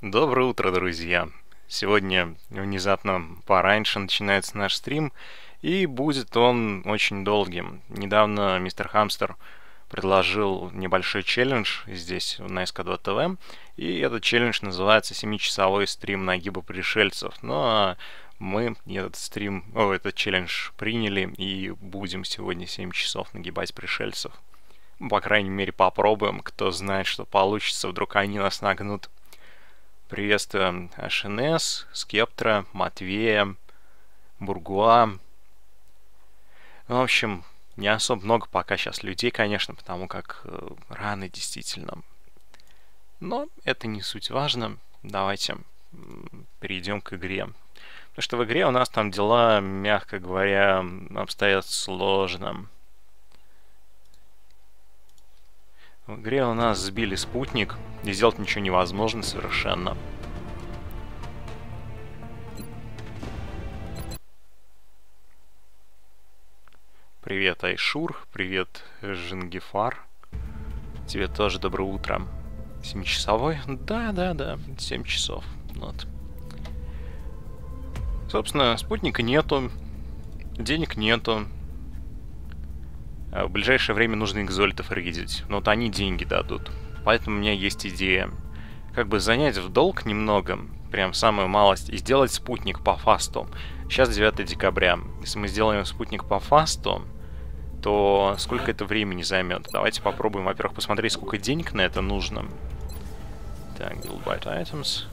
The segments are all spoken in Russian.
Доброе утро, друзья! Сегодня внезапно пораньше начинается наш стрим, и будет он очень долгим. Недавно мистер Хамстер предложил небольшой челлендж здесь на СК2 ТВ, и этот челлендж называется 7-часовой стрим нагиба пришельцев. Ну а мы этот стрим, о, этот челлендж приняли и будем сегодня 7 часов нагибать пришельцев. По крайней мере, попробуем. Кто знает, что получится, вдруг они нас нагнут. Приветствуем ШНС, Скептра, Матвея, Бургуа. В общем, не особо много пока сейчас людей, конечно, потому как э, рано действительно. Но это не суть важно. Давайте перейдем к игре. Потому что в игре у нас там дела, мягко говоря, обстоят сложно. В игре у нас сбили спутник, и сделать ничего невозможно совершенно. Привет, Айшур, привет, Жингифар. Тебе тоже доброе утро. Семичасовой? Да, да, да, 7 часов. Вот. Собственно, спутника нету, денег нету, в ближайшее время нужно экзольтов рейдить. Но вот они деньги дадут. Поэтому у меня есть идея. Как бы занять в долг немного, прям самую малость, и сделать спутник по фасту. Сейчас 9 декабря. Если мы сделаем спутник по фасту, то сколько это времени займет? Давайте попробуем, во-первых, посмотреть, сколько денег на это нужно. Так, build byte items.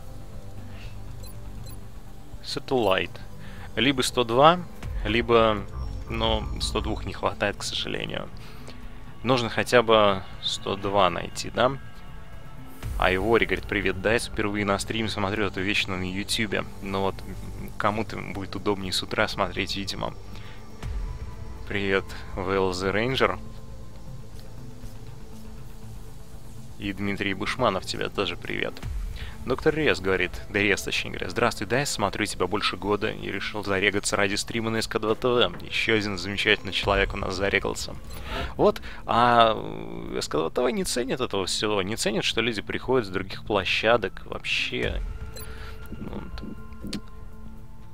Satellite. Либо 102, либо но 102 не хватает, к сожалению. Нужно хотя бы 102 найти, да? А Ивори говорит, привет, дай впервые на стрим смотрю это вечно на ютюбе. Но вот кому-то будет удобнее с утра смотреть, видимо. Привет, Well the Ranger. И Дмитрий Бушманов, тебя тоже привет. Привет. Доктор Рез говорит, да Рез, точнее говоря, здравствуй, да, я смотрю тебя больше года и решил зарегаться ради стрима на СК2 ТВ. Еще один замечательный человек у нас зарегался. Вот, а СК2 ТВ не ценит этого всего, не ценит, что люди приходят с других площадок вообще. Вот.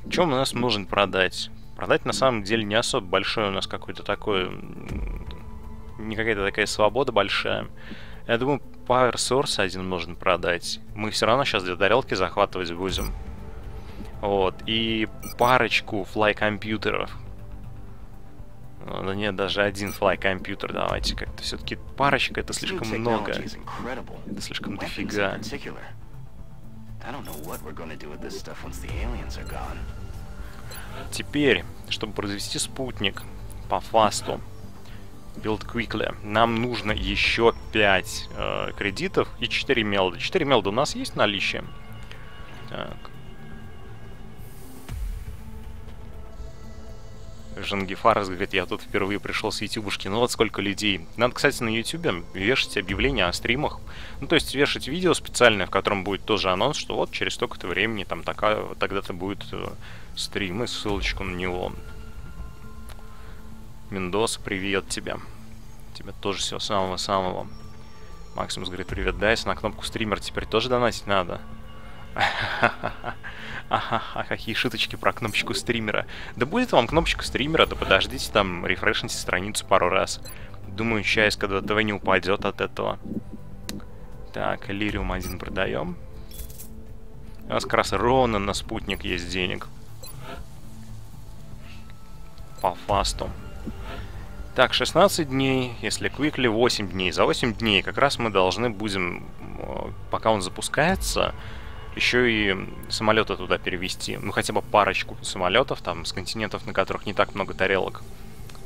Чем у нас нужен продать? Продать на самом деле не особо большой у нас какой-то такой... Не какая-то такая свобода большая. Я думаю, Power Source один можно продать. Мы все равно сейчас две тарелки захватывать будем. Вот. И парочку флай-компьютеров. Ну, нет, даже один флай-компьютер давайте как-то. Все-таки парочка это слишком много. Это слишком дофига. Теперь, чтобы произвести спутник по фасту, Build Quickly. Нам нужно еще 5 э, кредитов и 4 мелда. 4 мелда у нас есть в наличии? Так. Жангифарас говорит, я тут впервые пришел с ютубушки. Ну вот сколько людей. Надо, кстати, на ютубе вешать объявления о стримах. Ну, то есть вешать видео специальное, в котором будет тоже анонс, что вот через столько-то времени там такая, тогда-то будет э, стрим и ссылочку на него. Мендоса, привет тебе. Тебе тоже всего самого-самого. Максимус говорит, привет, Дайс, на кнопку стример теперь тоже донатить надо. Ага, какие шуточки про кнопочку стримера. Да будет вам кнопочка стримера, да подождите там, рефрешните страницу пару раз. Думаю, часть когда ТВ не упадет от этого. Так, Лириум один продаем. У нас как раз ровно на спутник есть денег. По фасту. Так, 16 дней, если Quickly 8 дней. За 8 дней как раз мы должны будем, пока он запускается, еще и самолеты туда перевести. Ну, хотя бы парочку самолетов, там, с континентов, на которых не так много тарелок.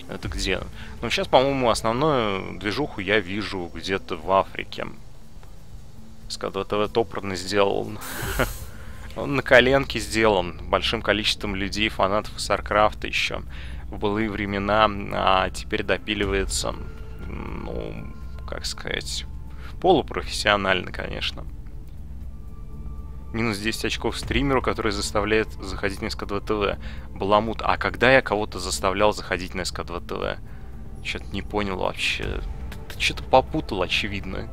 Это где? Ну, сейчас, по-моему, основную движуху я вижу где-то в Африке. Скадо ТВ топорно сделал. Он на коленке сделан. Большим количеством людей, фанатов Саркрафта еще в былые времена, а теперь допиливается, ну, как сказать, полупрофессионально, конечно. Минус 10 очков стримеру, который заставляет заходить на СК2 ТВ. Баламут. А когда я кого-то заставлял заходить на СК2 ТВ? Что-то не понял вообще. Ты, ты что-то попутал, очевидно.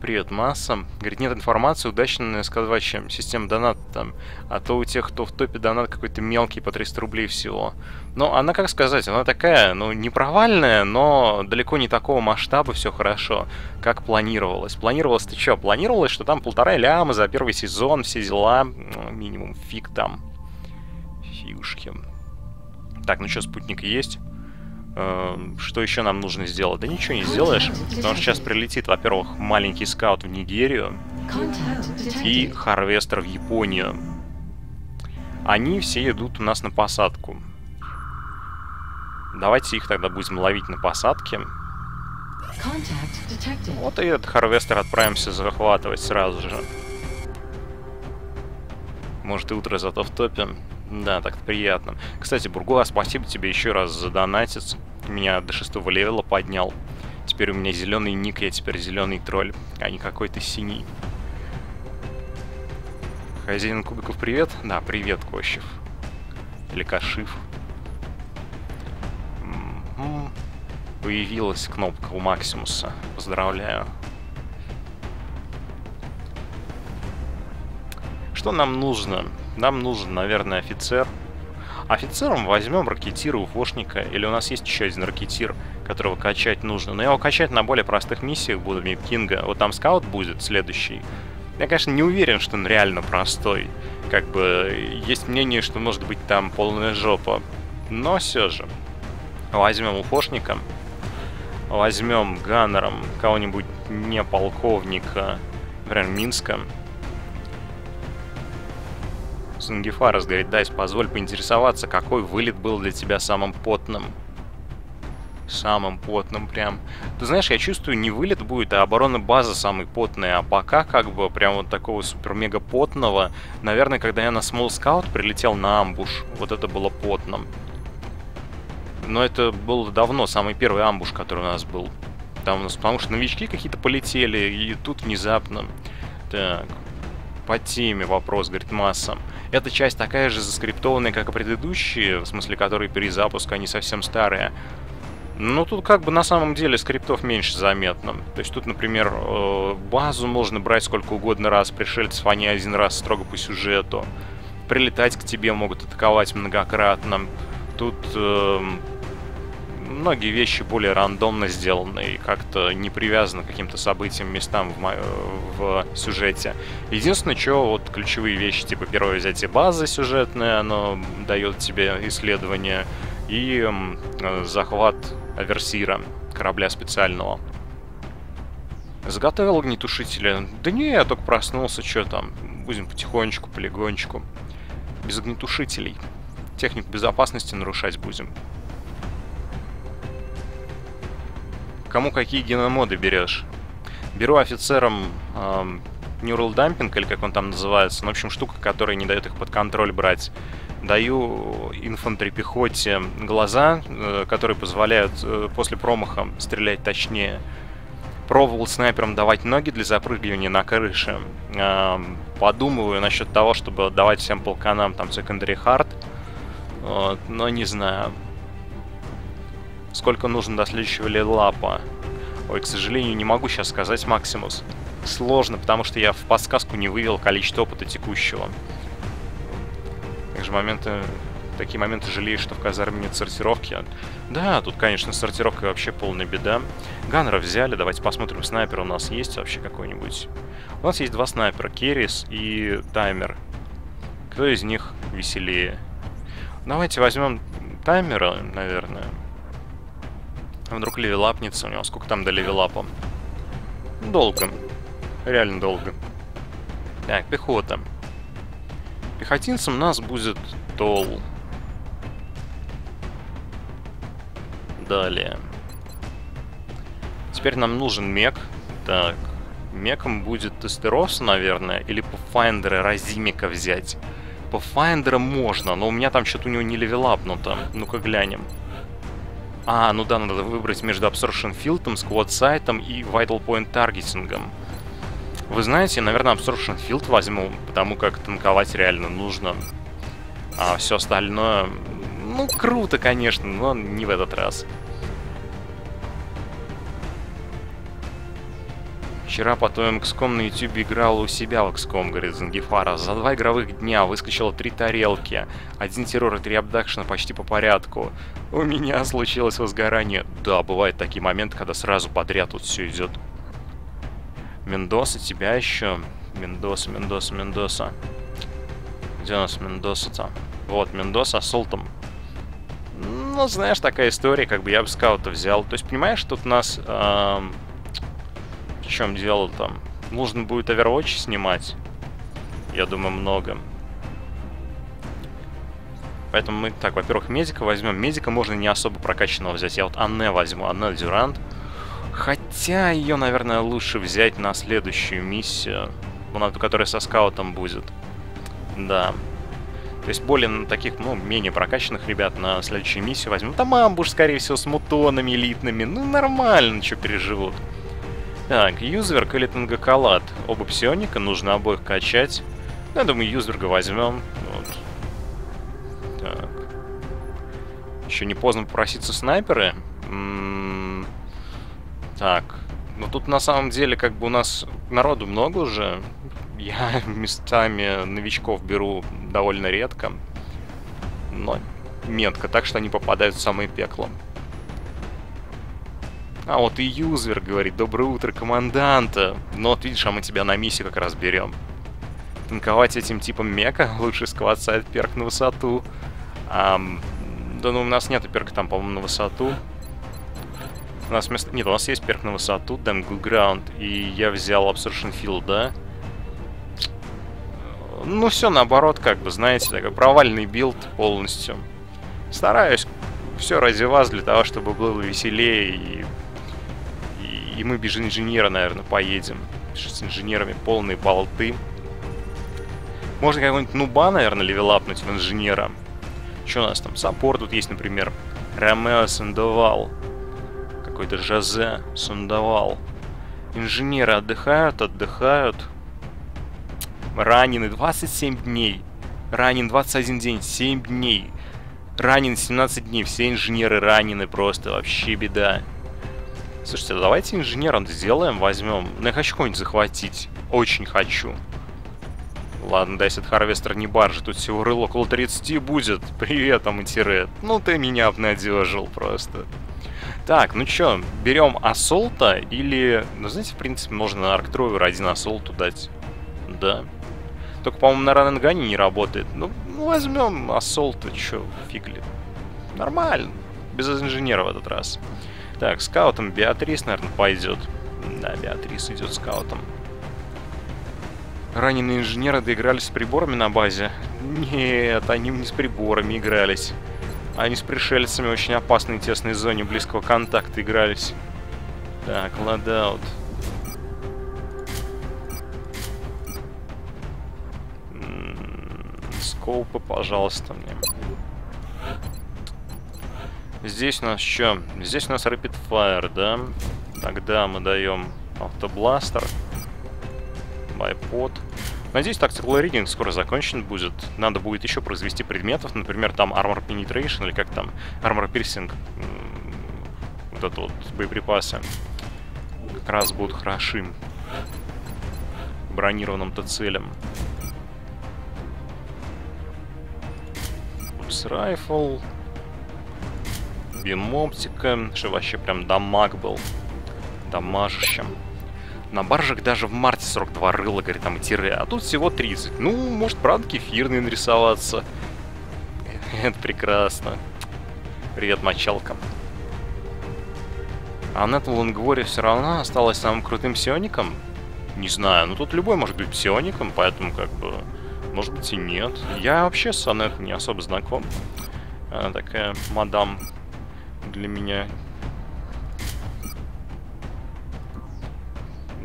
Привет, масса. Говорит, нет информации, удачная сказывающая система доната там. А то у тех, кто в топе донат какой-то мелкий по 300 рублей всего. Но она, как сказать, она такая, ну, не провальная, но далеко не такого масштаба все хорошо, как планировалось. Планировалось-то что? Планировалось, что там полтора ляма за первый сезон, все дела. Ну, минимум фиг там. Фигушки. Так, ну что, спутник есть? Эм, что еще нам нужно сделать? Да ничего не сделаешь, потому что сейчас прилетит, во-первых, маленький скаут в Нигерию и Харвестер в Японию. Они все идут у нас на посадку. Давайте их тогда будем ловить на посадке. Вот и этот Харвестер отправимся захватывать сразу же. Может и утро зато в топе. Да, так приятно. Кстати, Бургуа, спасибо тебе еще раз за донатец. Меня до шестого левела поднял. Теперь у меня зеленый ник, я теперь зеленый тролль, а не какой-то синий. Хозяин кубиков, привет? Да, привет, Кощев. Или Кашив. Появилась кнопка у Максимуса. Поздравляю. Что нам нужно? Нам нужен, наверное, офицер. Офицером возьмем ракетира, уфошника, или у нас есть еще один ракетир, которого качать нужно. Но я его качать на более простых миссиях буду, мне Кинга. Вот там скаут будет следующий. Я, конечно, не уверен, что он реально простой. Как бы, есть мнение, что может быть там полная жопа. Но все же. Возьмем уфошника. Возьмем ганнером кого-нибудь не полковника, например, Минска. Сангифарас говорит, Дайс, позволь поинтересоваться, какой вылет был для тебя самым потным? Самым потным прям. Ты знаешь, я чувствую, не вылет будет, а оборона база самый потный. А пока как бы прям вот такого супер-мега потного. Наверное, когда я на Small Scout прилетел на амбуш, вот это было потным. Но это было давно, самый первый амбуш, который у нас был. Там у нас, потому что новички какие-то полетели, и тут внезапно. Так, по теме вопрос, говорит, масса. Эта часть такая же заскриптованная, как и предыдущие, в смысле, которые перезапуск, они совсем старые. Ну, тут как бы на самом деле скриптов меньше заметно. То есть тут, например, э, базу можно брать сколько угодно раз, пришельцев они один раз строго по сюжету. Прилетать к тебе могут атаковать многократно. Тут эм, многие вещи более рандомно сделаны и как-то не привязаны к каким-то событиям, местам в, в сюжете. Единственное, что вот ключевые вещи, типа первое взятие базы сюжетное, оно дает тебе исследование, и э, захват Аверсира, корабля специального. Заготовил огнетушителя? Да не, я только проснулся, что там. Будем потихонечку, полигончику. Без огнетушителей. Технику безопасности нарушать будем. Кому какие геномоды берешь. Беру офицерам эм, Neural Dumping, или как он там называется, ну, в общем, штука, которая не дает их под контроль брать. Даю инфантри пехоте глаза, э, которые позволяют э, после промаха стрелять точнее. Пробовал снайперам давать ноги для запрыгивания на крыше. Э, подумываю насчет того, чтобы давать всем полканам там hard. Вот, но не знаю. Сколько нужно до следующего левелапа? Ой, к сожалению, не могу сейчас сказать, Максимус. Сложно, потому что я в подсказку не вывел количество опыта текущего. Также моменты... Такие моменты жалею, что в казарме нет сортировки. Да, тут, конечно, сортировка вообще полная беда. Ганнера взяли, давайте посмотрим, снайпер у нас есть вообще какой-нибудь. У нас есть два снайпера, Керрис и Таймер. Кто из них веселее? Давайте возьмем Таймера, наверное. Вдруг левелапнется у него. Сколько там до левелапа? Долго. Реально долго. Так, пехота. Пехотинцем нас будет Тол. Далее. Теперь нам нужен мег. Так. Меком будет Тестерос, наверное, или Pathfinder Разимика взять. Pathfinder можно, но у меня там что-то у него не левелапнуто. Ну-ка глянем. А, ну да, надо выбрать между Absorption Field, Squad Sight и Vital Point Targeting. Вы знаете, наверное, Absorption Field возьму, потому как танковать реально нужно. А все остальное... Ну, круто, конечно, но не в этот раз. Вчера по твоему XCOM на YouTube играл у себя в XCOM, говорит Зангифара. За два игровых дня выскочило три тарелки. Один террор и три абдакшена почти по порядку. У меня случилось возгорание. Да, бывают такие моменты, когда сразу подряд тут все идет. Мендоса, тебя еще. Мендоса, Мендоса, Мендоса. Где у нас Мендоса-то? Вот, Мендоса с Солтом. Ну, знаешь, такая история, как бы я бы скаута взял. То есть, понимаешь, тут у нас... Эм в чем дело там? Нужно будет Overwatch снимать. Я думаю, много. Поэтому мы, так, во-первых, медика возьмем. Медика можно не особо прокачанного взять. Я вот Анне возьму, Анне Дюрант. Хотя ее, наверное, лучше взять на следующую миссию. На ту, которая со скаутом будет. Да. То есть более таких, ну, менее прокачанных ребят на следующую миссию возьмем. Там амбуш, скорее всего, с мутонами элитными. Ну, нормально, что переживут. Так, Юзверг или Тангоколад. Оба псионика, нужно обоих качать. Ну, я думаю, Юзверга возьмем. Вот. Так. Еще не поздно попроситься снайперы. М -м так. Ну тут на самом деле как бы у нас народу много уже. Я местами новичков беру довольно редко. Но метко, так что они попадают в самое пекло. А вот и юзер говорит, доброе утро, команданта. Но вот видишь, а мы тебя на миссии как раз берем. Танковать этим типом мека, лучше сквацать перк на высоту. А, да ну у нас нет перка там, по-моему, на высоту. У нас вместо... Нет, у нас есть perk на высоту, Damn Ground, и я взял Absorption Field, да? Ну, все наоборот, как бы, знаете, такой провальный build полностью. Стараюсь все ради вас, для того, чтобы было веселее и и мы без инженера, наверное, поедем. С инженерами полные болты. Можно какого-нибудь нуба, наверное, левелапнуть в инженера. Что у нас там? Саппорт тут есть, например. Ромео Сандовал. Какой-то Жозе Сандовал. Инженеры отдыхают, отдыхают. Ранены 27 дней. Ранен 21 день, 7 дней. Ранен 17 дней, все инженеры ранены просто, вообще беда. Слушайте, давайте инженером сделаем, возьмем. Ну, я хочу кого-нибудь захватить. Очень хочу. Ладно, да, если Харвестер не баржи, тут всего рыл около 30 будет. Привет, Аматирет. Ну ты меня обнадежил просто. Так, ну чё, берем Ассолта или... Ну, знаете, в принципе, можно Арктровер один Ассолту дать. Да. Только, по-моему, на Раненгане не работает. Ну, ну возьмем Ассолта, чё, фигли. Нормально. Без инженера в этот раз. Так, скаутом Беатрис, наверное, пойдет. Да, Беатрис идет скаутом. Раненые инженеры доигрались с приборами на базе? Нет, они не с приборами игрались. Они с пришельцами в очень опасной тесной зоне близкого контакта игрались. Так, ладаут. Скоупы, пожалуйста, мне. Здесь у нас что? Здесь у нас Rapid Fire, да? Тогда мы даем автобластер. Байпод. Надеюсь, Tactical Reading скоро закончен будет. Надо будет еще произвести предметов. Например, там Armor Penetration или как там? Armor Piercing. Вот это вот боеприпасы. Как раз будут хороши. Бронированным-то целям. Пульс Rifle. Бим-оптика, что вообще прям дамаг был. Дамажищем. На баржах даже в марте 42 рыла, говорит, там и тире, а тут всего 30. Ну, может, правда, кефирный нарисоваться. Это прекрасно. Привет, мочалка. А Нет Лонгворе все равно осталась самым крутым псиоником? Не знаю, ну тут любой может быть псиоником, поэтому как бы... Может быть и нет. Я вообще с Анет не особо знаком. Она такая мадам для меня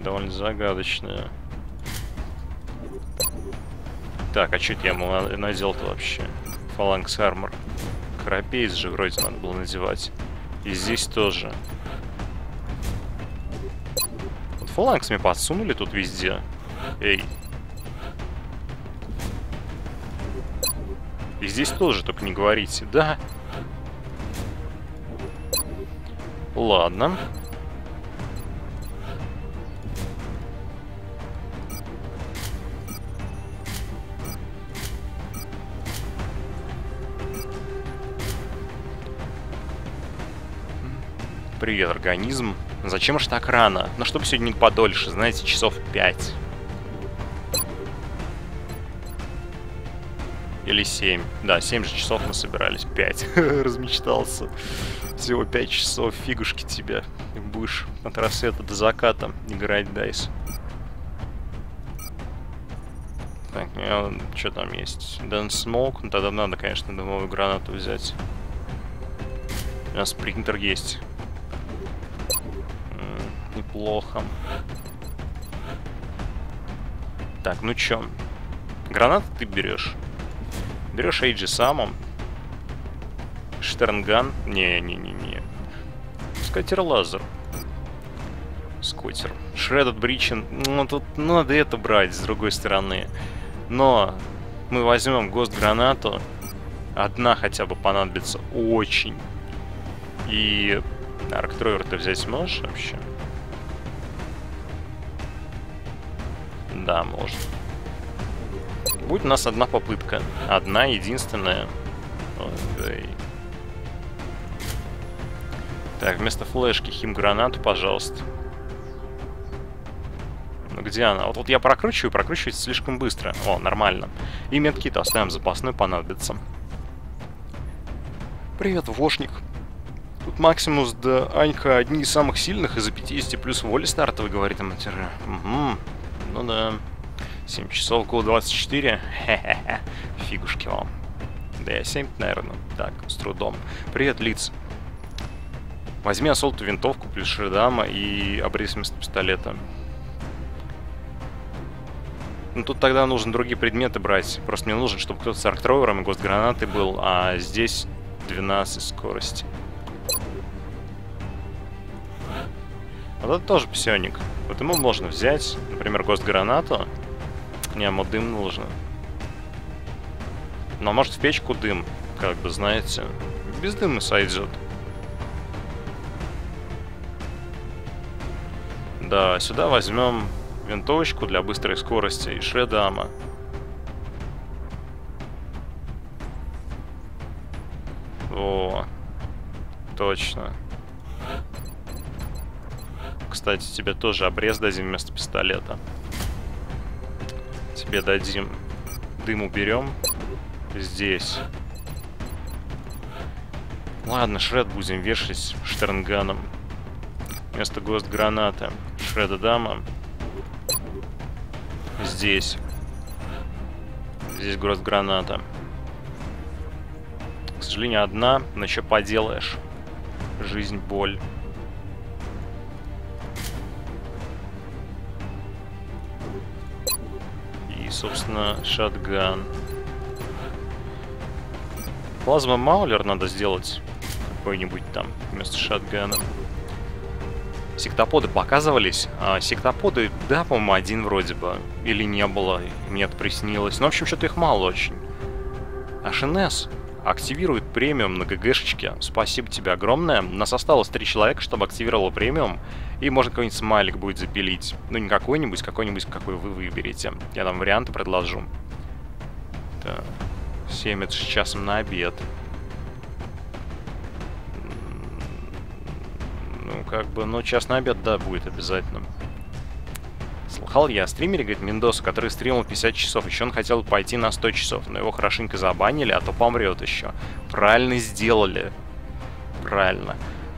довольно загадочная. Так, а что я ему надел-то вообще? Фаланкс армор. Крапейс же вроде надо было надевать. И здесь тоже. Вот фаланкс мне подсунули тут везде. Эй. И здесь тоже, только не говорите. Да, Ладно. Привет, организм. Зачем ж так рано? Ну, чтобы сегодня подольше, знаете, часов пять Или семь. Да, семь же часов мы собирались. Пять. Размечтался. Всего 5 часов. Фигушки тебе. Будешь от рассвета до заката играть дайс. Так, ну, что там есть? Дэн Смоук. Ну, тогда надо, конечно, дымовую гранату взять. У нас принтер есть. М -м, неплохо. Так, ну чё? Гранаты ты берешь. Берешь Эйджи самом. Штернган. Не-не-не-не. Скатер лазер. Скотер. Шредд Бричин. Ну, тут надо это брать с другой стороны. Но мы возьмем гост-гранату. Одна хотя бы понадобится очень. И Арктровер ты взять можешь вообще? Да, можно. Будет у нас одна попытка. Одна, единственная. Ой, так, вместо флешки хим-гранату, пожалуйста. Ну где она? Вот, вот я прокручиваю, прокручивается слишком быстро. О, нормально. И медкит оставим запасной, понадобится. Привет, вошник. Тут Максимус да Анька одни из самых сильных из-за 50 плюс воли стартовый, говорит Аматеры. Угу. Ну да. 7 часов, гол 24. Хе-хе-хе. Фигушки вам. Да я 7, наверное. Так, с трудом. Привет, лиц. Возьми ассолту винтовку плюс шредама и обрез вместо пистолета. Ну тут тогда нужно другие предметы брать. Просто мне нужно, чтобы кто-то с арктровером и гостгранатой был, а здесь 12 скорости. Вот это тоже псионик. Вот ему можно взять, например, гост-гранату. Не, ему дым нужно. Но может в печку дым, как бы, знаете. Без дыма сойдет. Да, сюда возьмем винтовочку для быстрой скорости и шредама. О, точно. Кстати, тебе тоже обрез дадим вместо пистолета. Тебе дадим дым уберем. Здесь. Ладно, шред будем вешать штернганом. Вместо гост граната. Шреда дама. Здесь. Здесь гост граната. К сожалению, одна, но что поделаешь. Жизнь, боль. И, собственно, шатган. Плазма Маулер надо сделать какой-нибудь там вместо шатгана. Сектоподы показывались. А, сектоподы, да, по-моему, один вроде бы. Или не было, мне это приснилось. Ну, в общем, что-то их мало очень. АШНС активирует премиум на ГГшечке. Спасибо тебе огромное. Нас осталось три человека, чтобы активировало премиум. И можно какой-нибудь смайлик будет запилить. Ну, не какой-нибудь, какой-нибудь, какой вы выберете. Я там варианты предложу. Так. 7 это с часом на обед. Ну, как бы, ну, час обед, да, будет обязательно. Слыхал я о стримере, говорит, Мендоса, который стримил 50 часов. Еще он хотел пойти на 100 часов, но его хорошенько забанили, а то помрет еще. Правильно сделали. Правильно.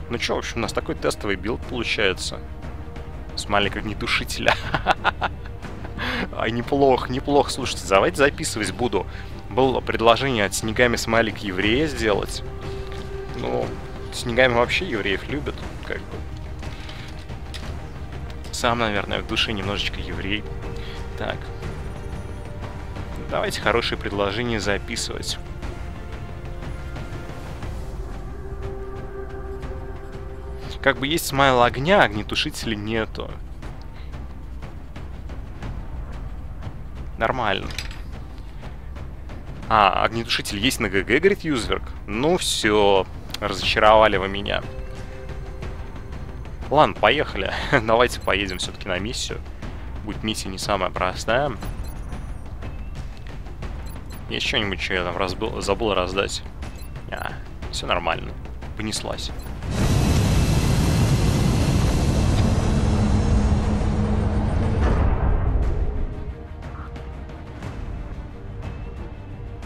Ну что, в общем, у нас такой тестовый билд получается. С маленького огнетушителя. Ай, неплохо, неплохо. Слушайте, давайте записывать буду. Было предложение от снегами смайлик еврея сделать. Ну, снегами вообще евреев любят, как бы. Сам, наверное, в душе немножечко еврей. Так. Давайте хорошие предложения записывать. Как бы есть смайл огня, огнетушителя нету. Нормально. А, огнетушитель есть на ГГ, говорит Юзверк? Ну все, Разочаровали вы меня. Ладно, поехали. Давайте поедем все-таки на миссию. Будет миссия не самая простая. Я что-нибудь, что я там разбыл, забыл раздать. А, все нормально. Понеслась.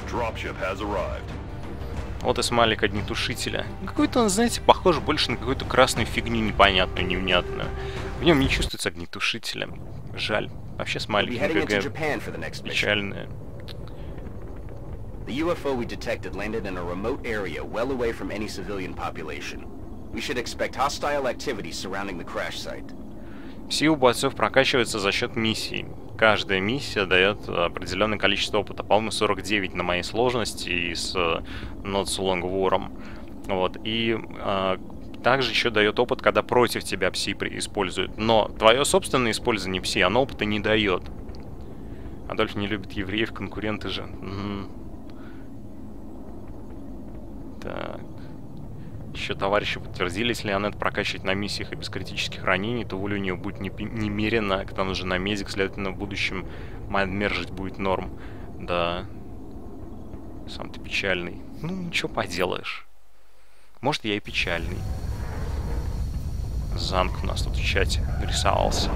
Dropship has arrived. Вот и смайлик огнетушителя. Какой-то он, знаете, похож больше на какую-то красную фигню непонятную, невнятную. В нем не чувствуется огнетушителя. Жаль. Вообще смайлик ГГ печальные. The UFO we detected landed in a remote area well away from any civilian population. We should expect hostile activity surrounding the crash site. У бойцов прокачиваются за счет миссий. Каждая миссия дает определенное количество опыта. По-моему, 49 на моей сложности и с Not So Long War. Вот. И э, также еще дает опыт, когда против тебя пси используют. Но твое собственное использование пси, оно опыта не дает. Адольф не любит евреев, конкуренты же. Угу. Так. Еще товарищи подтвердили, если Аннет прокачивать на миссиях и без критических ранений, то воля у нее будет не, немерено, когда нужен на медик, следовательно, в будущем майндмержить будет норм. Да. Сам ты печальный. Ну, ничего поделаешь. Может, я и печальный. Занг у нас тут в чате нарисовался.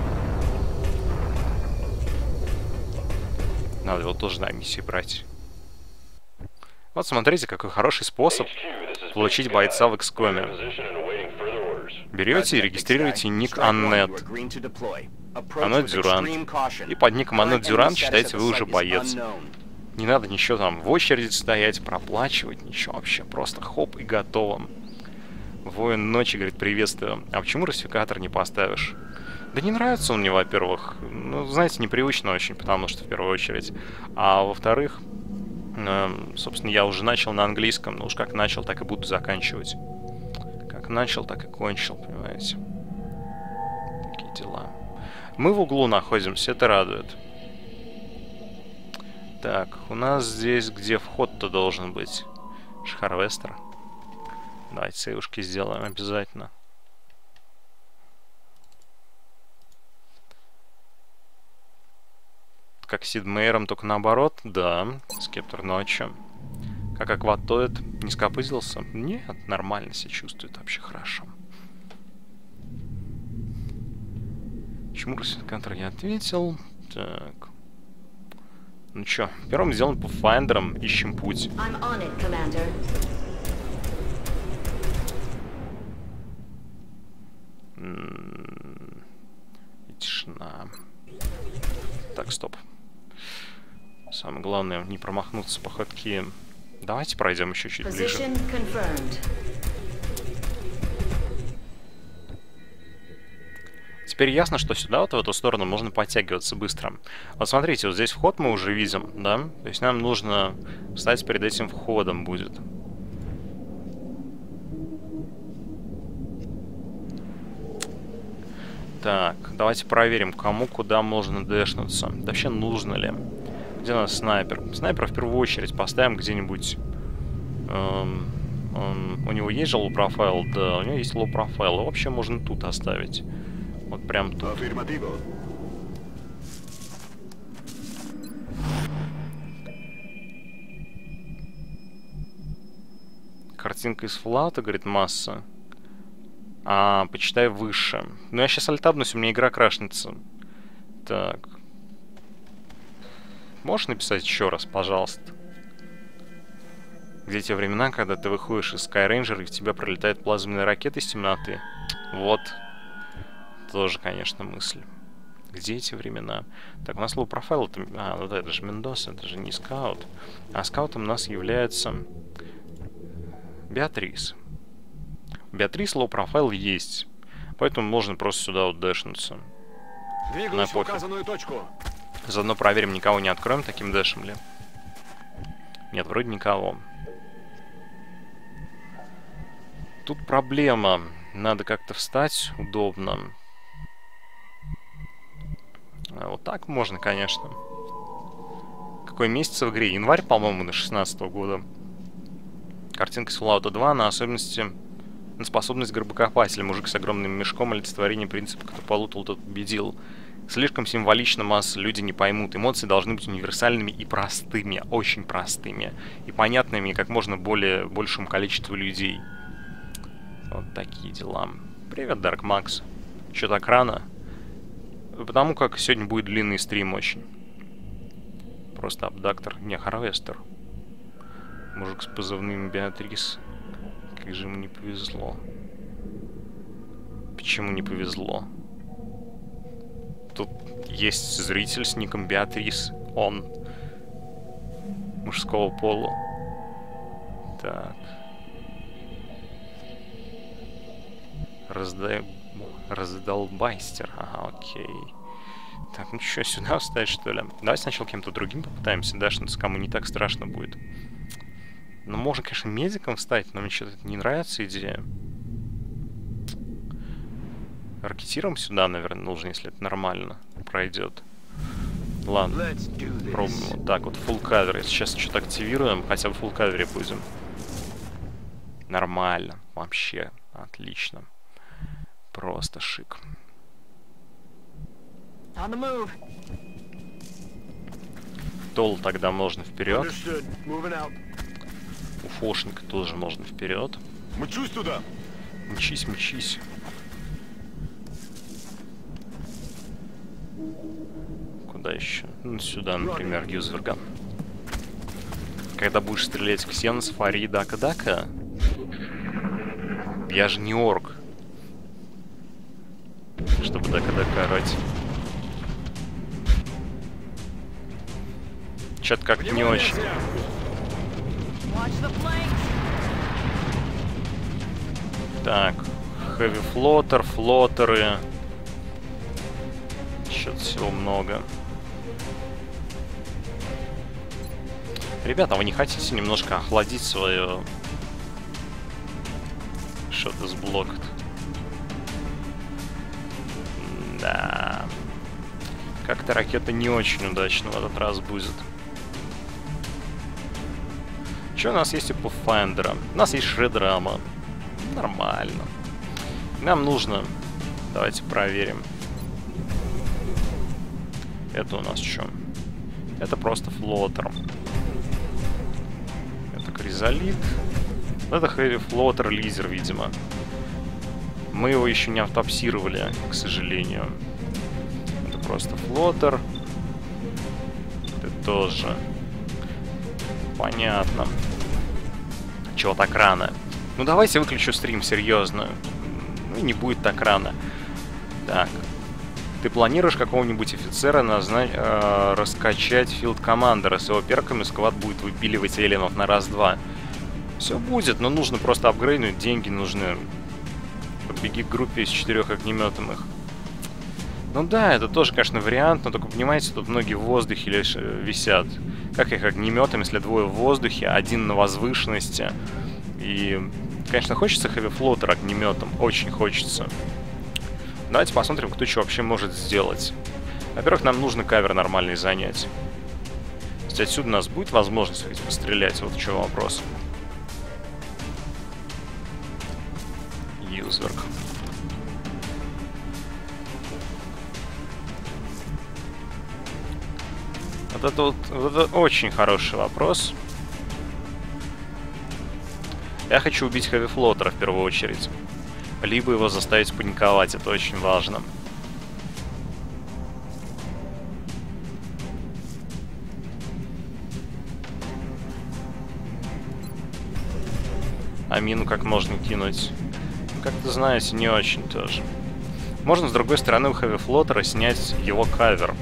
Надо его тоже на миссии брать. Вот смотрите, какой хороший способ получить бойца в XCOM. Берете и регистрируете ник Аннет. Аннет Дюран. И под ником Аннет Дюран считаете вы уже боец. Не надо ничего там в очереди стоять, проплачивать, ничего вообще. Просто хоп и готово. Воин ночи говорит, приветствую. А почему русификатор не поставишь? Да не нравится он мне, во-первых. Ну, знаете, непривычно очень, потому что в первую очередь. А во-вторых, собственно, я уже начал на английском, но уж как начал, так и буду заканчивать. Как начал, так и кончил, понимаете. Такие дела. Мы в углу находимся, это радует. Так, у нас здесь где вход-то должен быть? Шхарвестер. Давайте сейвушки сделаем обязательно. Как Сид Мейером, только наоборот? Да. Скептор ночью. Как акватоид не скопытился? Нет, нормально себя чувствует, вообще хорошо. Почему контр не ответил? Так. Ну чё, первым сделаем pathfinder ам, ищем путь. И тишина. Так, стоп. Самое главное, не промахнуться по ходке. Давайте пройдем еще чуть ближе. Теперь ясно, что сюда, вот в эту сторону, можно подтягиваться быстро. Вот смотрите, вот здесь вход мы уже видим, да? То есть нам нужно встать перед этим входом будет. Так, давайте проверим, кому куда можно дэшнуться. вообще нужно ли? Где у нас снайпер? Снайпера в первую очередь поставим где-нибудь... Эм, эм, у него есть же low профайл? Да, у него есть low профайл. Вообще можно тут оставить. Вот прям тут. Картинка из флата, говорит, масса. А, почитай выше. Ну, я сейчас альтабнусь, у меня игра крашнется. Так. Можешь написать еще раз, пожалуйста? Где те времена, когда ты выходишь из Skyranger и в тебя пролетает плазменная ракета из темноты? Вот. Тоже, конечно, мысль. Где эти времена? Так, у нас low профайл, это... А, ну да, это же Мендоса, это же не скаут. А скаутом у нас является... Беатрис. Беатрис low profile есть. Поэтому можно просто сюда вот дэшнуться. Двигаюсь в указанную точку. Заодно проверим, никого не откроем таким дэшем ли. Нет, вроде никого. Тут проблема. Надо как-то встать удобно. А вот так можно, конечно. Какой месяц в игре? Январь, по-моему, на 16 -го года. Картинка с Fallout 2 на особенности на способность гробокопателя. Мужик с огромным мешком, олицетворение принципа, кто полутал, тот победил. Слишком символично масса люди не поймут. Эмоции должны быть универсальными и простыми, очень простыми. И понятными как можно более большему количеству людей. Вот такие дела. Привет, Дарк Макс. Че так рано? Потому как сегодня будет длинный стрим очень. Просто абдактор, не Харвестер. Мужик с позывным Беатрис. Как же ему не повезло. Почему не повезло? Тут есть зритель с ником Беатрис. Он. Мужского пола. Так. Раздай... Раздолбайстер. Ага, окей. Так, ну что, сюда встать, что ли? Давай сначала кем-то другим попытаемся, да, что кому не так страшно будет. Ну, можно, конечно, медиком встать, но мне что-то не нравится идея. Ракетиром сюда, наверное, нужно, если это нормально пройдет. Ладно, пробуем вот так вот, full кавере. Сейчас что-то активируем, хотя бы full кавере будем. Нормально, вообще, отлично. Просто шик. Тол тогда можно вперед. Уфошника тоже можно вперед. Мчусь туда. Мчись, мчись. Куда еще? Ну, сюда, например, Юзверга. Когда будешь стрелять Ксенос, Фари, Дака, Дака, я же не орк. Чтобы Дака, Дака орать. Что-то как-то не очень. Так, хэви флотер, флотеры. Что-то всего много. Ребята, вы не хотите немножко охладить свое... Что-то с блок? Да. Как-то ракета не очень удачно в этот раз будет. Что у нас есть у Pathfinder? У нас есть Шредрама. Нормально. Нам нужно... Давайте проверим. Это у нас что? Это просто флотер. Это кризолит. Это хэви флотер лизер, видимо. Мы его еще не автопсировали, к сожалению. Это просто флотер. Это тоже. Понятно. Чего так рано? Ну давайте выключу стрим, серьезно. Ну не будет так рано. Так. Ты планируешь какого-нибудь офицера назна... э, раскачать филд-командера с его перками, сквад будет выпиливать эллинов на раз-два. Все будет, но нужно просто апгрейднуть, деньги нужны. Подбеги к группе из четырех огнеметных. Ну да, это тоже, конечно, вариант, но только понимаете, тут многие в воздухе лишь э, висят. Как их огнеметом, если двое в воздухе, один на возвышенности. И, конечно, хочется хэви-флотер огнеметом, очень хочется. Давайте посмотрим, кто что вообще может сделать. Во-первых, нам нужно кавер нормальный занять. Отсюда у нас будет возможность хоть пострелять, вот в чем вопрос. Юзверк. Вот это вот, вот это очень хороший вопрос. Я хочу убить Хэви Флотера в первую очередь. Либо его заставить паниковать, это очень важно. А мину как можно кинуть? Как-то, знаете, не очень тоже. Можно, с другой стороны, у Хэви Флотера снять его кавер.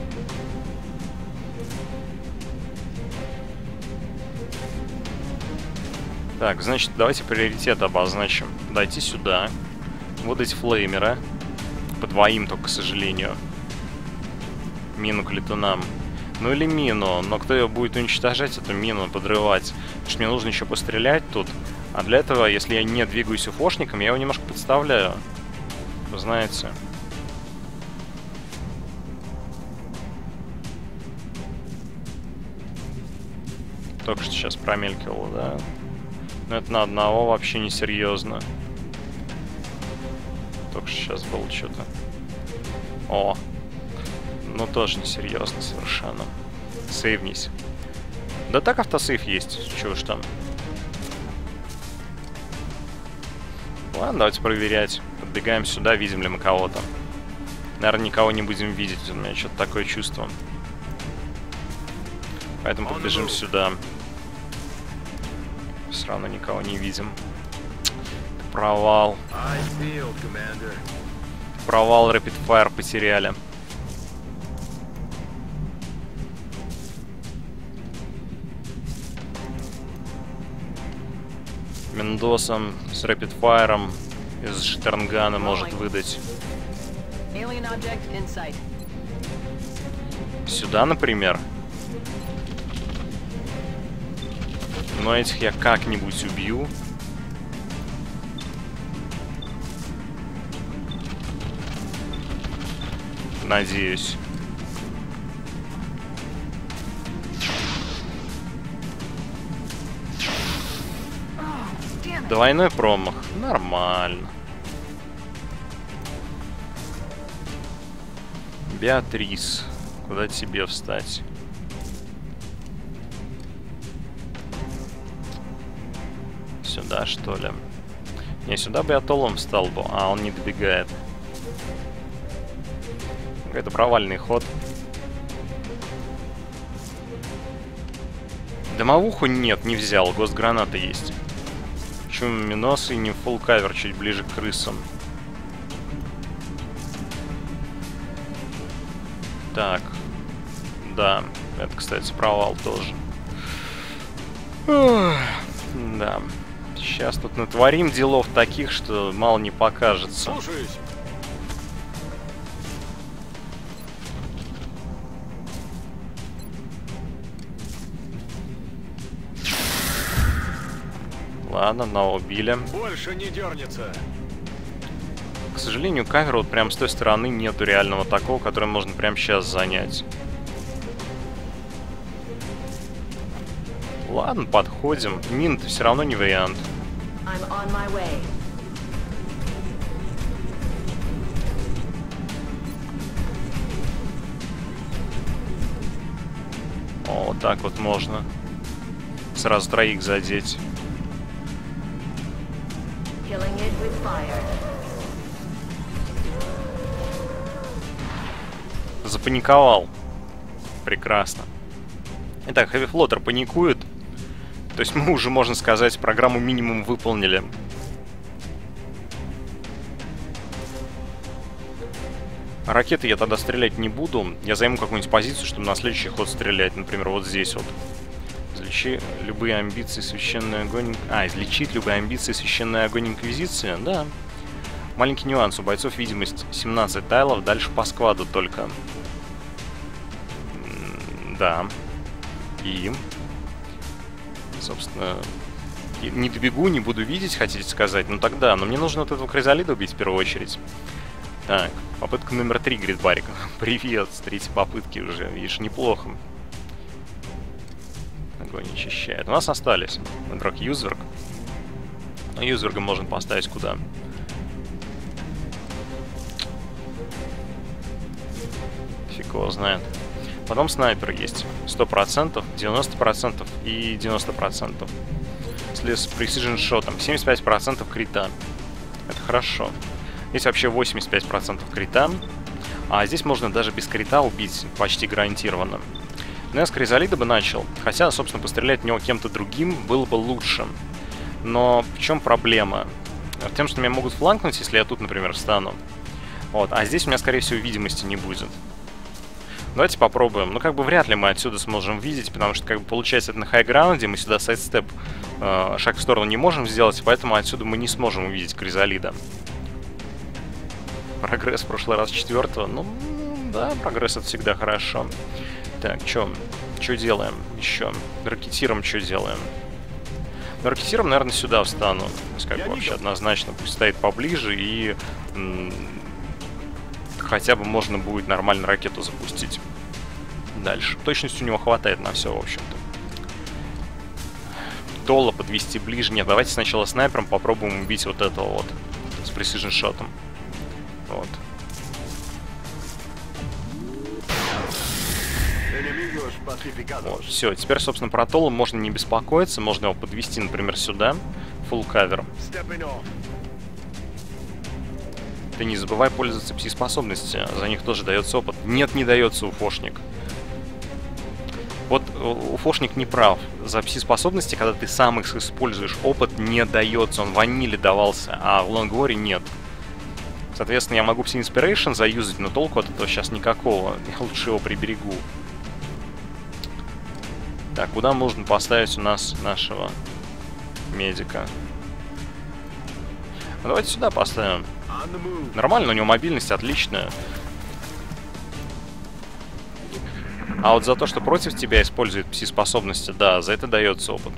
Так, значит, давайте приоритет обозначим. Дойти сюда. Вот эти флеймеры. По двоим только, к сожалению. Мину к летунам. Ну или мину, но кто ее будет уничтожать, эту мину, подрывать? Потому что мне нужно еще пострелять тут. А для этого, если я не двигаюсь уфошником, я его немножко подставляю. Вы знаете. Только что сейчас промелькивало, да? Но это на одного вообще не серьезно. Только сейчас было что-то. О. Ну тоже не серьезно совершенно. Сейвнись. Да так автосейв есть. Чего ж там. Ладно, давайте проверять. Подбегаем сюда, видим ли мы кого-то. Наверное, никого не будем видеть. У меня что-то такое чувство. Поэтому побежим сюда. все равно никого не видим. Провал. Провал Rapid Fire потеряли. Мендосом с Rapid Fire из Штернгана может выдать. Сюда, например. Но этих я как-нибудь убью. Надеюсь. Двойной промах. Нормально. Беатрис. Куда тебе встать? Сюда, что ли? Не, сюда бы я толом встал бы. А, он не добегает. Это провальный ход. Домовуху нет, не взял. Гост граната есть. Почему миносы и не фулл кавер чуть ближе к крысам? Так. Да. Это, кстати, провал тоже. да. Сейчас тут натворим делов таких, что мало не покажется. Слушаюсь. Ладно, на убили. Больше не дернется. К сожалению, кавера вот прям с той стороны нету реального такого, который можно прямо сейчас занять. Ладно, подходим. мин все равно не вариант. О, вот так вот можно. Сразу троих задеть. Запаниковал. Прекрасно. Итак, Heavy Floater паникует. То есть мы уже, можно сказать, программу минимум выполнили. Ракеты я тогда стрелять не буду. Я займу какую-нибудь позицию, чтобы на следующий ход стрелять. Например, вот здесь вот. Излечи любые амбиции священный огонь... А, излечить любые амбиции священный огонь Инквизиции? Да. Маленький нюанс. У бойцов видимость 17 тайлов, дальше по складу только. Да. И... Собственно... Не добегу, не буду видеть, хотите сказать? Ну тогда, но мне нужно вот этого кризолида убить в первую очередь. Так, попытка номер три, говорит Барик. Привет, с третьей попытки уже, видишь, неплохо. Огонь очищает. У нас остались Драк Юзверг. Но Юзверга можно поставить куда? Фиг его знает. Потом снайпер есть. 100%, 90% и 90%. Если с Precision шотом 75% крита. Это хорошо. Здесь вообще 85% крита. А здесь можно даже без крита убить почти гарантированно. Но я с Кризалида бы начал. Хотя, собственно, пострелять в него кем-то другим было бы лучше. Но в чем проблема? В том, что меня могут фланкнуть, если я тут, например, встану. Вот, а здесь у меня, скорее всего, видимости не будет. Давайте попробуем. Ну, как бы вряд ли мы отсюда сможем видеть, потому что, как бы, получается, это на хайграунде, мы сюда сайдстеп, э, шаг в сторону не можем сделать, поэтому отсюда мы не сможем увидеть Кризалида. Прогресс в прошлый раз четвертого. Ну, да, прогресс это всегда хорошо. Так, чё? Чё делаем еще? Ракетиром что делаем? Ну, ракетиром, наверное, сюда встану. Как бы вообще однозначно пусть стоит поближе и хотя бы можно будет нормально ракету запустить. Дальше. Точности у него хватает на все, в общем-то. Тола подвести ближе. Нет, давайте сначала снайпером попробуем убить вот этого вот. С precision шотом. Вот. Вот, все, теперь, собственно, про Тола можно не беспокоиться, можно его подвести, например, сюда, full cover. Ты не забывай пользоваться пси-способности, за них тоже дается опыт. Нет, не дается уфошник. Вот уфошник не прав. За пси-способности, когда ты сам их используешь, опыт не дается, он ваниле давался, а в Лонгворе нет. Соответственно, я могу Inspiration заюзать, но толку от этого сейчас никакого. Я лучше его приберегу. Так, куда можно поставить у нас нашего медика? Ну, давайте сюда поставим. Нормально, у него мобильность отличная. А вот за то, что против тебя использует пси-способности, да, за это дается опыт.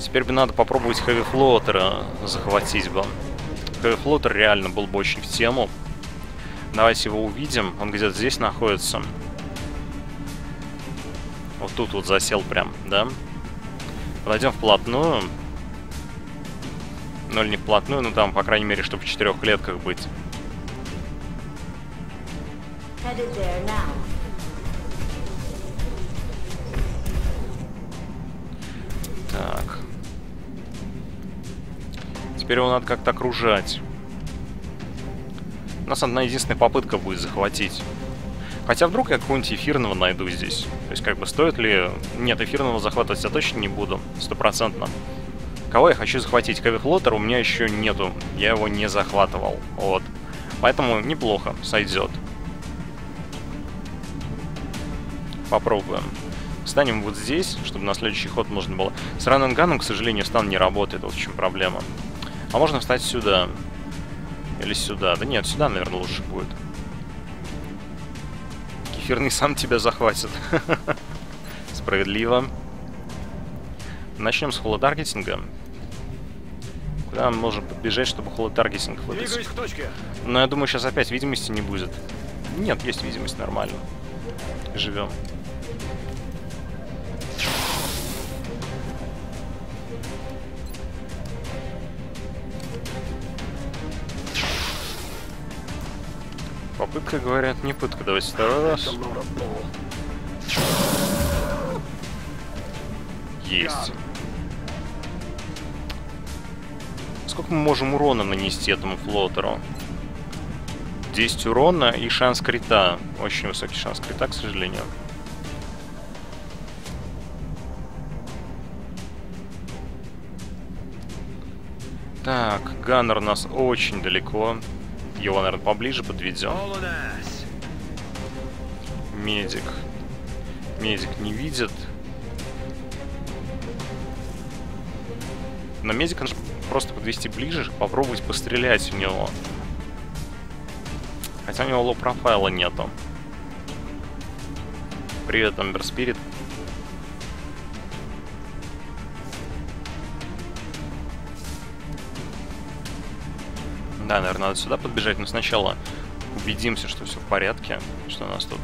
Теперь бы надо попробовать Heavy Floater захватить бы. Heavy Floater реально был бы очень в тему. Давайте его увидим. Он где-то здесь находится. Вот тут вот засел прям, да? Подойдем вплотную. Ну или не вплотную, но там, по крайней мере, чтобы в четырех клетках быть. Теперь его надо как-то окружать. У нас одна единственная попытка будет захватить. Хотя вдруг я какого-нибудь эфирного найду здесь. То есть, как бы, стоит ли... Нет, эфирного захватывать я точно не буду, стопроцентно. Кого я хочу захватить? Кавифлотер у меня еще нету. Я его не захватывал. Вот. Поэтому неплохо, сойдет. Попробуем. Станем вот здесь, чтобы на следующий ход можно было. С раненганом, к сожалению, стан не работает, вот в чем проблема. А можно встать сюда. Или сюда. Да нет, сюда, наверное, лучше будет эфирный сам тебя захватит. Справедливо. Начнем с холотаргетинга. Куда мы можем подбежать, чтобы холотаргетинг выдать? Но я думаю, сейчас опять видимости не будет. Нет, есть видимость, нормально. Живем. Попытка, говорят, не пытка. Давайте второй раз. Есть. Сколько мы можем урона нанести этому флотеру? 10 урона и шанс крита. Очень высокий шанс крита, к сожалению. Так, Gunner у нас очень далеко. Его, наверное, поближе подведем. Медик. Медик не видит. На медика нужно просто подвести ближе, попробовать пострелять в него. Хотя у него low profile а нету. Привет, Амбер Да, наверное, надо сюда подбежать, но сначала убедимся, что все в порядке, что у нас тут.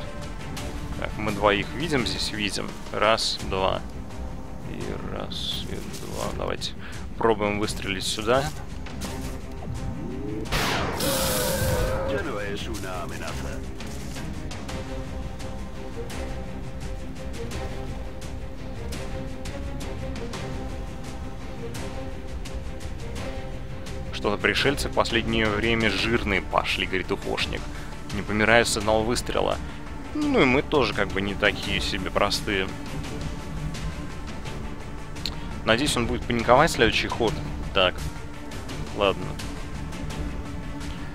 Так, мы двоих видим здесь, видим. Раз, два. И раз, и два. Давайте пробуем выстрелить сюда. Что-то пришельцы в последнее время жирные пошли, говорит уфошник. Не помирают с одного выстрела. Ну и мы тоже как бы не такие себе простые. Надеюсь, он будет паниковать следующий ход. Так, ладно.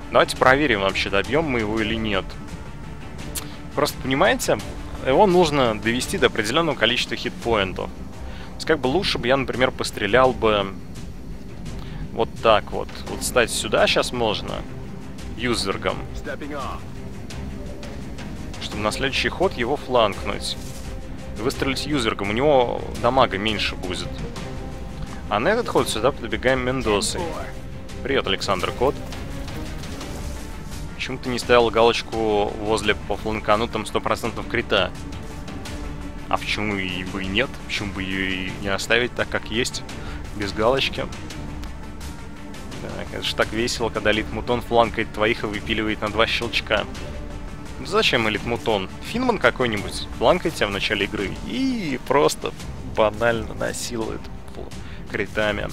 Давайте проверим вообще, добьем мы его или нет. Просто, понимаете, его нужно довести до определенного количества хитпоинтов. То есть, как бы лучше бы я, например, пострелял бы вот так вот. Вот стать сюда сейчас можно. Юзергом. Чтобы на следующий ход его фланкнуть. Выстрелить юзергом. У него дамага меньше будет. А на этот ход сюда подбегаем Мендосой. Привет, Александр Кот. Почему ты не ставил галочку возле по фланкану там 100% крита? А почему и бы и нет? Почему бы ее и не оставить так, как есть, без галочки? Так, это же так весело, когда Литмутон фланкает твоих и выпиливает на два щелчка. Ну, зачем Элитмутон? Финман какой-нибудь фланкает тебя в начале игры и просто банально насилует критами.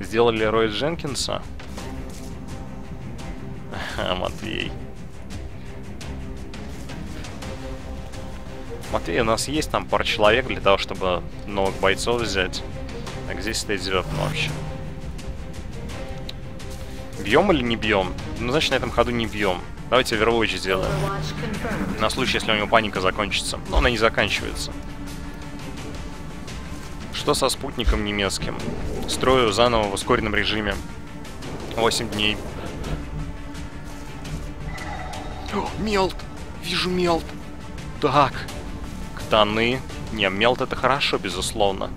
Сделали Рой Дженкинса. Матвей. Матвей, у нас есть там пара человек для того, чтобы новых бойцов взять. А здесь стоит звезд вообще. Бьем или не бьем? Ну, значит, на этом ходу не бьем. Давайте Overwatch сделаем. На случай, если у него паника закончится. Но она не заканчивается. Что со спутником немецким? Строю заново в ускоренном режиме. 8 дней. О, мелт! Вижу мелт! Так. Ктаны. Не, мелт это хорошо, безусловно.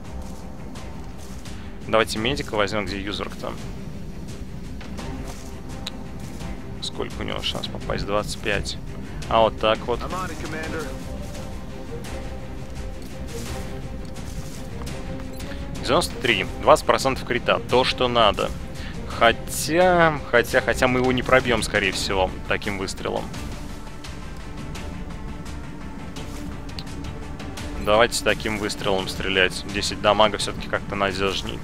Давайте медика возьмем, где юзер-то. Сколько у него шанс попасть? 25. А вот так вот. 93. 20% крита. То, что надо. Хотя... Хотя... Хотя мы его не пробьем, скорее всего, таким выстрелом. Давайте таким выстрелом стрелять. 10 дамага все-таки как-то надежней.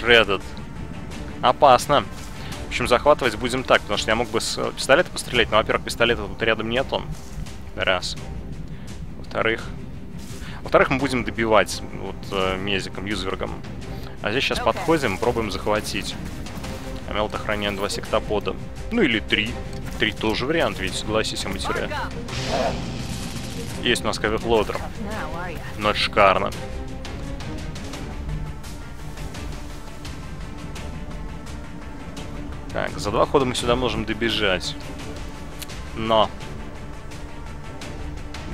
Шреддед. Опасно. В общем, захватывать будем так, потому что я мог бы с пистолета пострелять, но, во-первых, пистолета тут рядом нету. Раз. Во-вторых... Во-вторых, мы будем добивать вот э, мезиком, юзвергом. А здесь сейчас подходим, пробуем захватить. Амелт охраняет два сектопода. Ну или три. Три тоже вариант, ведь согласись, матеря. Есть у нас кавифлотер. Но это шикарно. Так, за два хода мы сюда можем добежать. Но...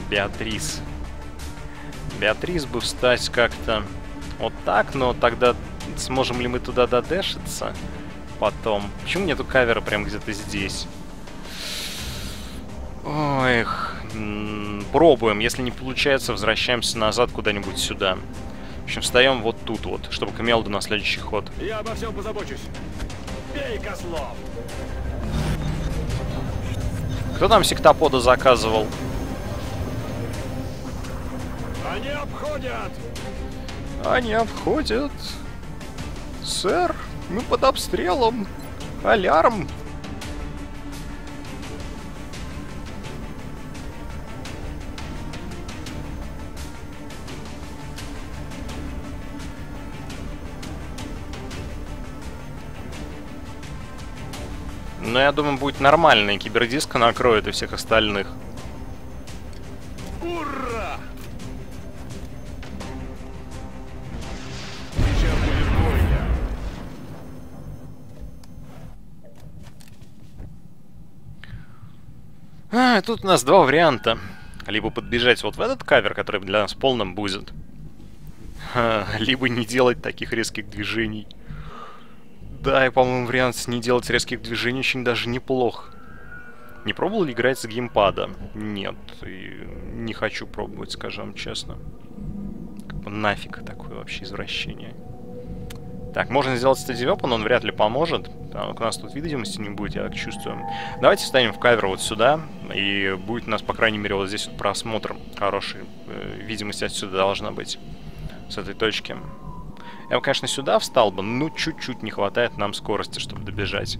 Беатрис. Беатрис бы встать как-то вот так, но тогда сможем ли мы туда додешиться потом? Почему нету кавера прям где-то здесь? Ой, пробуем. Если не получается, возвращаемся назад куда-нибудь сюда. В общем, встаем вот тут вот, чтобы Камелду на следующий ход. Я обо всем позабочусь. Бей, козлов! Кто там сектопода заказывал? Они обходят! Они обходят. Сэр, мы под обстрелом. Алярм. Но я думаю, будет нормально, и кибердиска накроет и всех остальных. Ура! Сейчас будет бойня. А, тут у нас два варианта. Либо подбежать вот в этот кавер, который для нас полным будет. Либо не делать таких резких движений. Да, и, по-моему, вариант не делать резких движений очень даже неплох. Не пробовал ли играть с геймпада? Нет, и не хочу пробовать, скажем честно. Как бы нафиг такое вообще извращение. Так, можно сделать стадиоп, но он вряд ли поможет. Потому у нас тут видимости не будет, я так чувствую. Давайте встанем в кавер вот сюда, и будет у нас, по крайней мере, вот здесь вот просмотр хороший. Э, видимость отсюда должна быть, с этой точки. Я бы, конечно, сюда встал бы, но чуть-чуть не хватает нам скорости, чтобы добежать.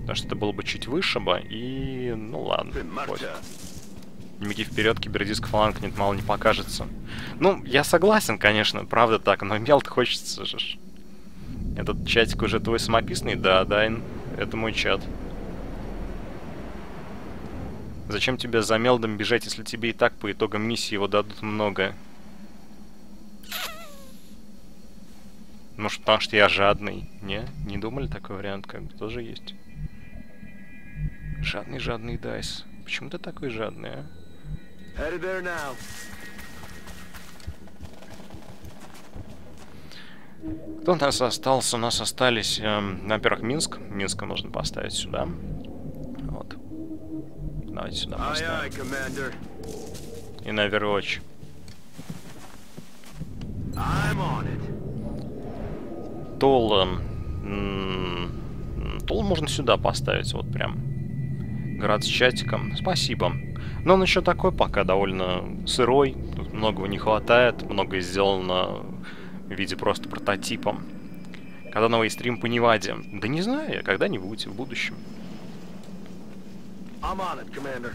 Потому что это было бы чуть выше бы, и... Ну ладно, пофиг. Беги вперед, кибердиск фланг нет, мало не покажется. Ну, я согласен, конечно, правда так, но мелт хочется же. Этот чатик уже твой самописный? Да, Дайн, это мой чат. Зачем тебе за мелдом бежать, если тебе и так по итогам миссии его дадут много? Может, потому что я жадный? Не? Не думали такой вариант? Как бы тоже есть. Жадный, жадный Дайс. Почему ты такой жадный, а? Кто у нас остался? У нас остались, эм, во-первых, Минск. Минска можно поставить сюда. Вот. Давайте сюда поставим. И на Overwatch. I'm on it. Тол... Тол можно сюда поставить, вот прям. Град с чатиком. Спасибо. Но он еще такой пока довольно сырой. Тут многого не хватает. Многое сделано в виде просто прототипа. Когда новый стрим по Неваде? Да не знаю я, когда-нибудь, в будущем. It.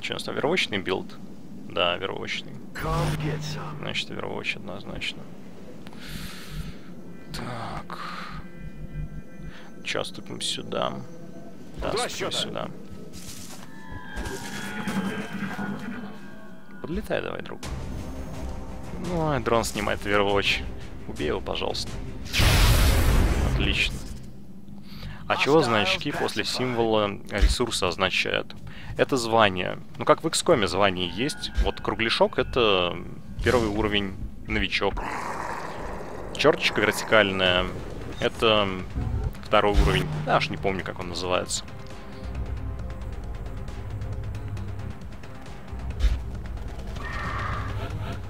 Че, у нас там овервочный билд? Да, овервочный. Значит, overwatch однозначно. Так. Че, ступим сюда. Да, ступим счёта? сюда. Подлетай давай, друг. Ну, а дрон снимает overwatch. Убей его, пожалуйста. Отлично. А чего значки после символа ресурса означают? Это звание. Ну, как в XCOM звание есть. Вот кругляшок — это первый уровень новичок. Черточка вертикальная — это второй уровень. Я аж не помню, как он называется.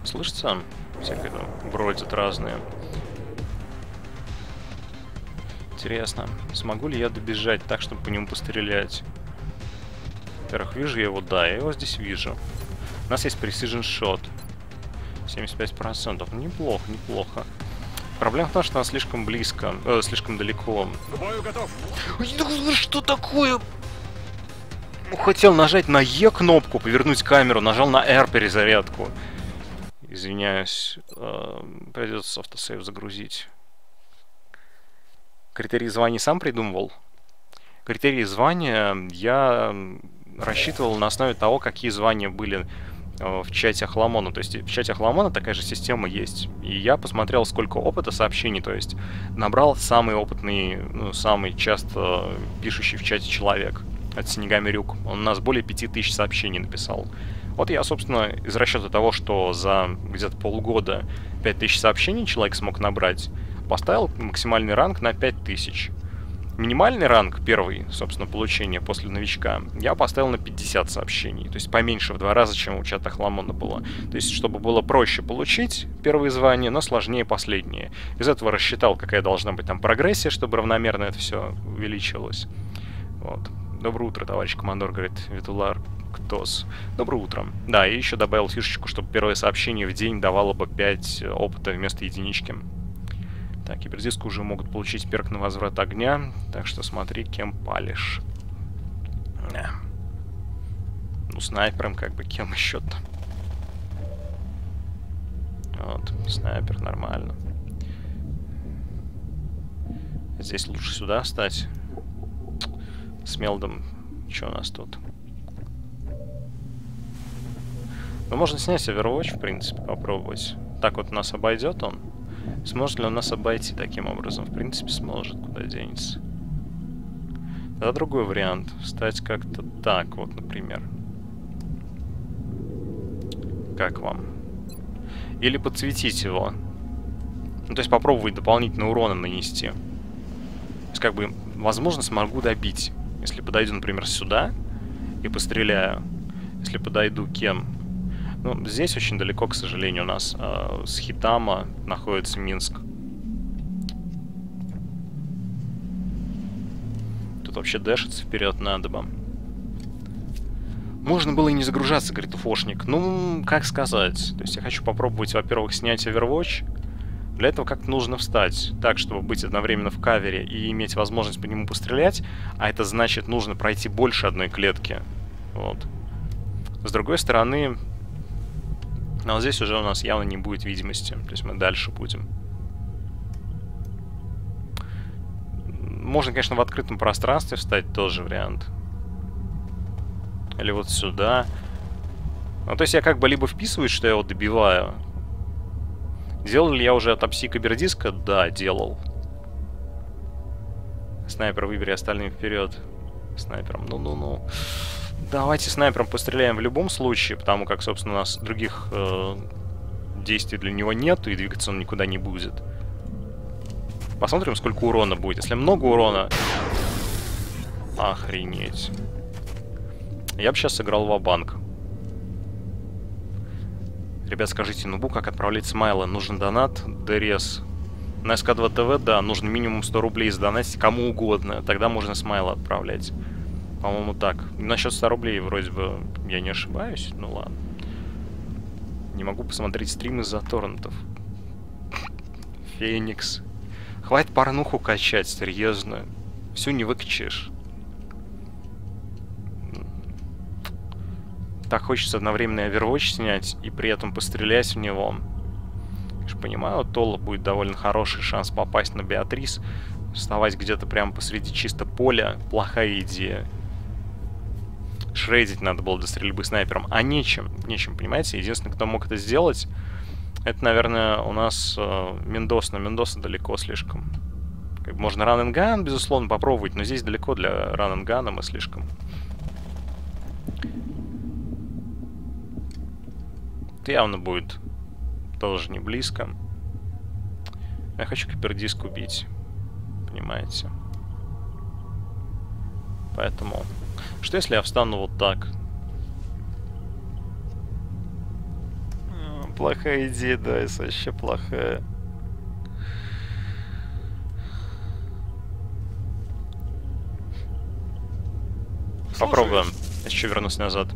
Слышится? Всякое там бродят разные. Интересно, смогу ли я добежать так, чтобы по нему пострелять? Во-первых, вижу я его, да, я его здесь вижу. У нас есть Precision Shot. 75%. Ну, неплохо, неплохо. Проблема в том, что она слишком близко, э, слишком далеко. Бою готов. Что такое? Ну, Хотел нажать на Е кнопку, повернуть камеру, нажал на R перезарядку. Извиняюсь, э, придется автосейв загрузить. Критерии звания сам придумывал. Критерии звания я м, рассчитывал на основе того, какие звания были в чате Ахламона. То есть в чате Ахламона такая же система есть. И я посмотрел, сколько опыта сообщений, то есть набрал самый опытный, ну, самый часто пишущий в чате человек. Это Синегами Рюк. Он у нас более 5000 сообщений написал. Вот я, собственно, из расчета того, что за где-то полгода 5000 сообщений человек смог набрать, поставил максимальный ранг на 5000. Минимальный ранг, первый, собственно, получение после новичка, я поставил на 50 сообщений. То есть поменьше в два раза, чем у чата Хламона было. То есть, чтобы было проще получить первые звания, но сложнее последние. Из этого рассчитал, какая должна быть там прогрессия, чтобы равномерно это все увеличивалось. Вот. Доброе утро, товарищ командор, говорит Витулар Ктос. Доброе утро. Да, и еще добавил фишечку, чтобы первое сообщение в день давало бы 5 опыта вместо единички. Так, кибердиск уже могут получить перк на возврат огня, так что смотри, кем палишь. Да. Ну, снайпером как бы, кем еще-то. Вот, снайпер, нормально. Здесь лучше сюда встать. С Мелдом. Что у нас тут? Ну, можно снять Overwatch, в принципе, попробовать. Так вот нас обойдет он. Сможет ли он нас обойти таким образом? В принципе, сможет. Куда денется? Да, другой вариант. Встать как-то так, вот, например. Как вам? Или подсветить его. Ну, то есть попробовать дополнительно урона нанести. То есть, как бы, возможно, смогу добить. Если подойду, например, сюда и постреляю. Если подойду кем? Ну, здесь очень далеко, к сожалению, у нас э, с Хитама находится Минск. Тут вообще дэшиться вперед надо бы. Можно было и не загружаться, говорит уфошник. Ну, как сказать. То есть я хочу попробовать, во-первых, снять Overwatch. Для этого как-то нужно встать так, чтобы быть одновременно в кавере и иметь возможность по нему пострелять. А это значит, нужно пройти больше одной клетки. Вот. С другой стороны, но вот здесь уже у нас явно не будет видимости. То есть мы дальше будем. Можно, конечно, в открытом пространстве встать, тоже вариант. Или вот сюда. Ну, то есть я как бы либо вписываюсь, что я его добиваю. Делал ли я уже от апси кибердиска? Да, делал. Снайпер, выбери остальным вперед. Снайпером, ну-ну-ну. Давайте снайпером постреляем в любом случае, потому как, собственно, у нас других э, действий для него нет, и двигаться он никуда не будет. Посмотрим, сколько урона будет. Если много урона... Охренеть. Я бы сейчас сыграл в банк Ребят, скажите, нубу, как отправлять смайлы? Нужен донат, ДРС. На SC2TV, да, нужно минимум 100 рублей сдонатить кому угодно. Тогда можно смайлы отправлять. По-моему, так. Насчет 100 рублей вроде бы я не ошибаюсь. Ну ладно. Не могу посмотреть стрим из-за торрентов. Феникс. Хватит порнуху качать, серьезно. Всю не выкачаешь. Так хочется одновременно Overwatch снять и при этом пострелять в него. Я же понимаю, у Тола будет довольно хороший шанс попасть на Беатрис. Вставать где-то прямо посреди чисто поля. Плохая идея. Шрейдить надо было до стрельбы снайпером. А нечем. Нечем, понимаете? Единственный, кто мог это сделать, это, наверное, у нас э, Мендос. Но Мендоса далеко слишком. Можно run and gun, безусловно, попробовать, но здесь далеко для run and gun мы слишком. Это явно будет тоже не близко. Я хочу кипердиск убить. Понимаете? Поэтому... Что если я встану вот так? Плохая идея, да, это вообще плохая. Попробуем. Я еще вернусь назад.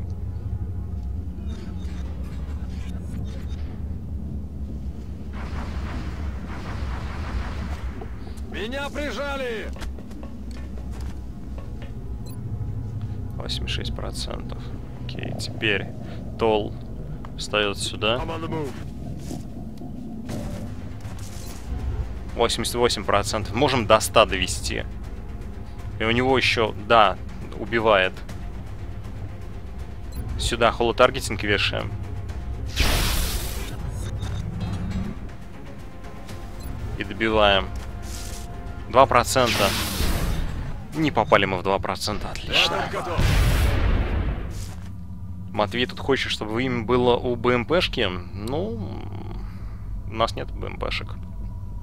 Меня прижали! 86 процентов. Окей, теперь Тол встает сюда. I'm on the move. 88 процентов. Можем до 100 довести. И у него еще, да, убивает. Сюда холотаргетинг вешаем. И добиваем. 2%. Не попали мы в 2%, отлично. Матвей тут хочет, чтобы имя было у БМПшки. Ну, у нас нет БМПшек.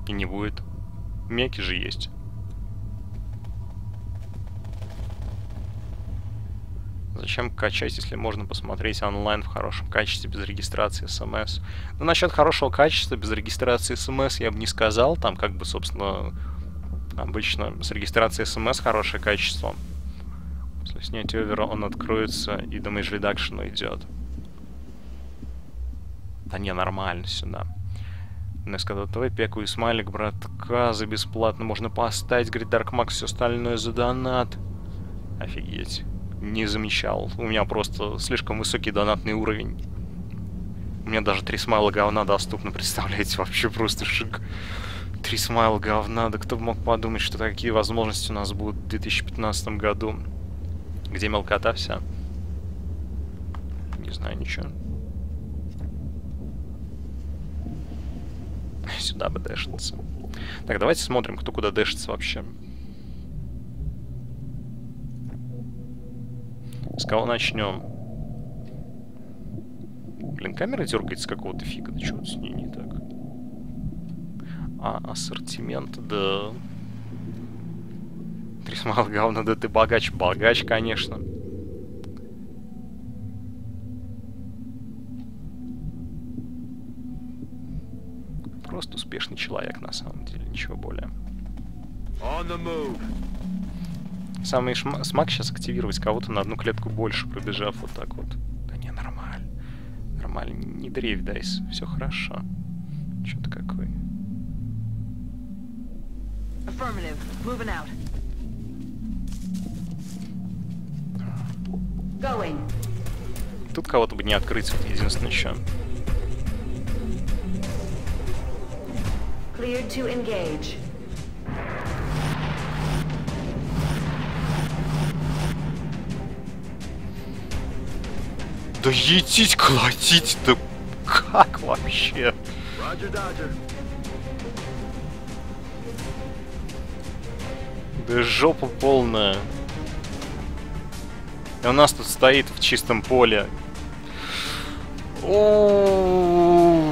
И не будет. Меки же есть. Зачем качать, если можно посмотреть онлайн в хорошем качестве, без регистрации смс? Ну, насчет хорошего качества, без регистрации смс я бы не сказал. Там, как бы, собственно, обычно с регистрацией смс хорошее качество. После снятия овера он откроется и damage reduction идет. Да не, нормально сюда. Несколько ТВ, Пеку и Смайлик, братка, за бесплатно можно поставить, говорит Dark Max, все остальное за донат. Офигеть. Не замечал. У меня просто слишком высокий донатный уровень. У меня даже три смайла говна доступно, представляете, вообще просто шик. Три смайла говна, да кто бы мог подумать, что такие возможности у нас будут в 2015 году. Где мелкота вся? Не знаю ничего. Сюда бы дэшиться. Так, давайте смотрим, кто куда дэшится вообще. С кого начнем? Блин, камера дергается какого-то фига. Да что с ней не так? А, ассортимент, да. Трисмал говно, да ты богач. Богач, конечно. Просто успешный человек, на самом деле, ничего более. On the move. Самый шма- смак сейчас активировать кого-то на одну клетку больше, пробежав вот так вот. Да не, нормально. Нормально, не дрейф, Дайс. Все хорошо. Че ты какой? Affirmative. Moving out. Тут кого-то бы не открыть, вот единственное еще. Cleared to engage. Да едить, колотить, да как вообще? Roger, Dodger. Да жопа полная. И у нас тут стоит в чистом поле. О,